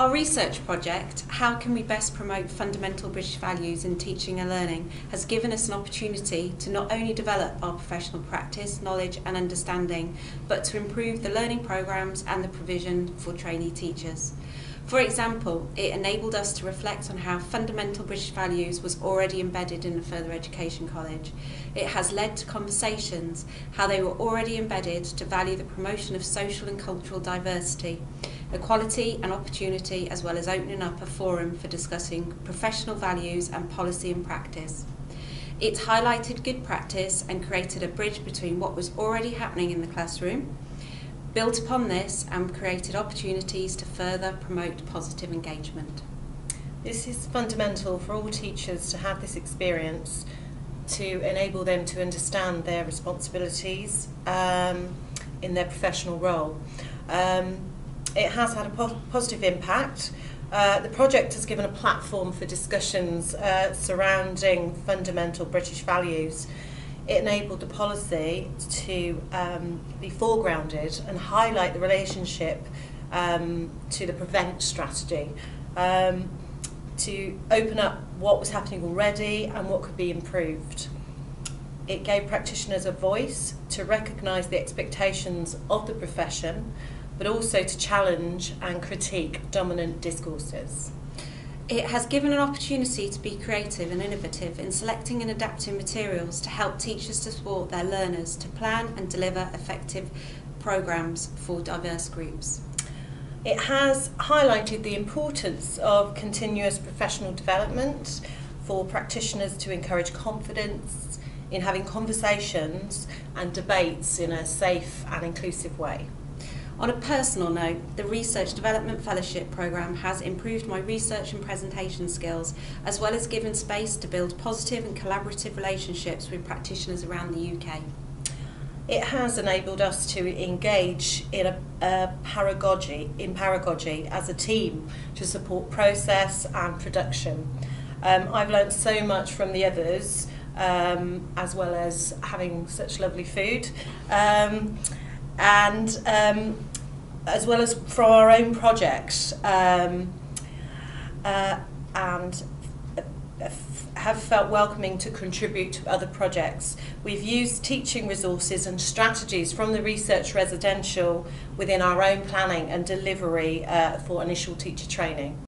Our research project, How Can We Best Promote Fundamental British Values in Teaching and Learning, has given us an opportunity to not only develop our professional practice, knowledge and understanding, but to improve the learning programmes and the provision for trainee teachers. For example, it enabled us to reflect on how fundamental British values was already embedded in the further education college. It has led to conversations how they were already embedded to value the promotion of social and cultural diversity, equality and opportunity, as well as opening up a forum for discussing professional values and policy and practice. It highlighted good practice and created a bridge between what was already happening in the classroom built upon this and created opportunities to further promote positive engagement. This is fundamental for all teachers to have this experience to enable them to understand their responsibilities um, in their professional role. Um, it has had a po positive impact. Uh, the project has given a platform for discussions uh, surrounding fundamental British values it enabled the policy to um, be foregrounded and highlight the relationship um, to the prevent strategy, um, to open up what was happening already and what could be improved. It gave practitioners a voice to recognise the expectations of the profession, but also to challenge and critique dominant discourses. It has given an opportunity to be creative and innovative in selecting and adapting materials to help teachers to support their learners to plan and deliver effective programmes for diverse groups. It has highlighted the importance of continuous professional development for practitioners to encourage confidence in having conversations and debates in a safe and inclusive way. On a personal note, the Research Development Fellowship Programme has improved my research and presentation skills, as well as given space to build positive and collaborative relationships with practitioners around the UK. It has enabled us to engage in a, a paragogy, in paragogy as a team to support process and production. Um, I've learned so much from the others, um, as well as having such lovely food. Um, and um, as well as from our own projects um, uh, and have felt welcoming to contribute to other projects. We've used teaching resources and strategies from the research residential within our own planning and delivery uh, for initial teacher training.